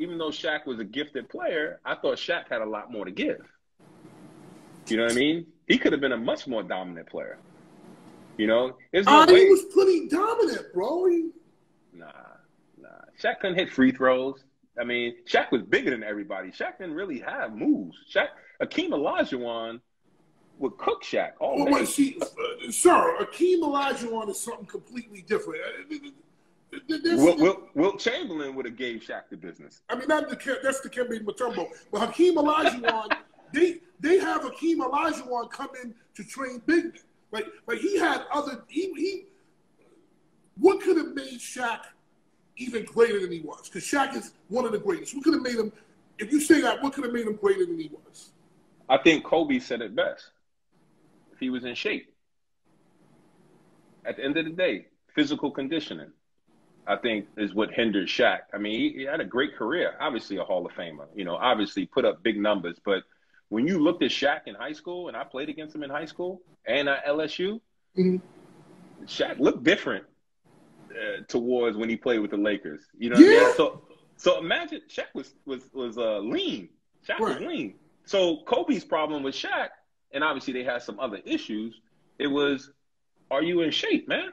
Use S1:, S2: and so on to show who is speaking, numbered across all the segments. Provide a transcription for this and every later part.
S1: even though Shaq was a gifted player, I thought Shaq had a lot more to give. You know what I mean? He could have been a much more dominant player. You know,
S2: there's no uh, way. he was pretty dominant, bro. He...
S1: Nah, nah. Shaq couldn't hit free throws. I mean, Shaq was bigger than everybody. Shaq didn't really have moves. Shaq, Hakeem Olajuwon would cook Shaq all well, day. Well,
S2: see, uh, sir, Hakeem Olajuwon is something completely different.
S1: Uh, Chamberlain would have gave Shaq the business.
S2: I mean, not the, that's the Kemba Mutombo, but Hakeem Olajuwon, they they have Hakeem Olajuwon come in to train big men. Like like he had other he, he what could have made Shaq even greater than he was? Because Shaq is one of the greatest. What could have made him? If you say that, what could have made him greater than he was?
S1: I think Kobe said it best. If he was in shape. At the end of the day, physical conditioning, I think, is what hindered Shaq. I mean, he, he had a great career. Obviously, a Hall of Famer. You know, obviously put up big numbers, but when you looked at Shaq in high school, and I played against him in high school and at LSU, mm-hmm. Shaq looked different uh, towards when he played with the Lakers. You know yeah. I mean? So, so imagine Shaq was was was uh, lean. Shaq right. was lean. So Kobe's problem with Shaq, and obviously they had some other issues. It was, are you in shape, man?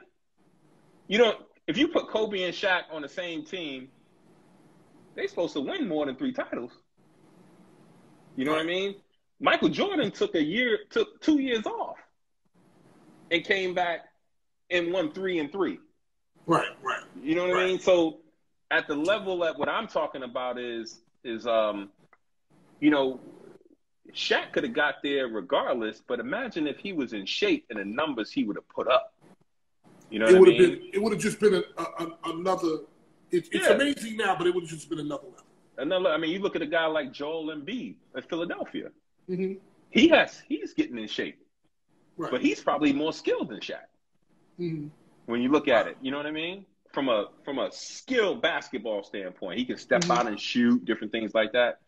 S1: You know, if you put Kobe and Shaq on the same team, they're supposed to win more than three titles. You know what I mean? Michael Jordan took a year, took two years off, and came back and won three and three.
S2: Right, right.
S1: You know what
S2: right.
S1: I mean? So at the level that what I'm talking about is is um, you know, Shaq could have got there regardless, but imagine if he was in shape and the numbers he would have put up. You know, it would have
S2: been it would have just been a, a, another. It, it's yeah. amazing now, but it would have just been another level.
S1: Another. I mean, you look at a guy like Joel Embiid at Philadelphia. Mm-hmm. He has he's getting in shape, right. but he's probably more skilled than Shaq. Mm-hmm. When you look at it, you know what I mean. From a from a skilled basketball standpoint, he can step mm-hmm. out and shoot different things like that.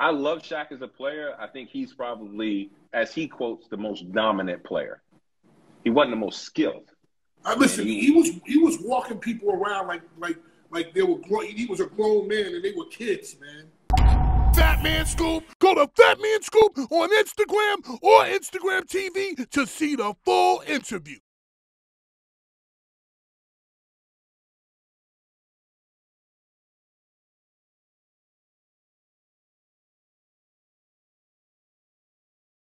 S1: I love Shaq as a player. I think he's probably, as he quotes, the most dominant player. He wasn't the most skilled.
S2: I listen. He, was he was walking people around like like like they were he was a grown man and they were kids, man. Fat Man Scoop. Go to Fat Man Scoop on Instagram or Instagram TV to see the full interview.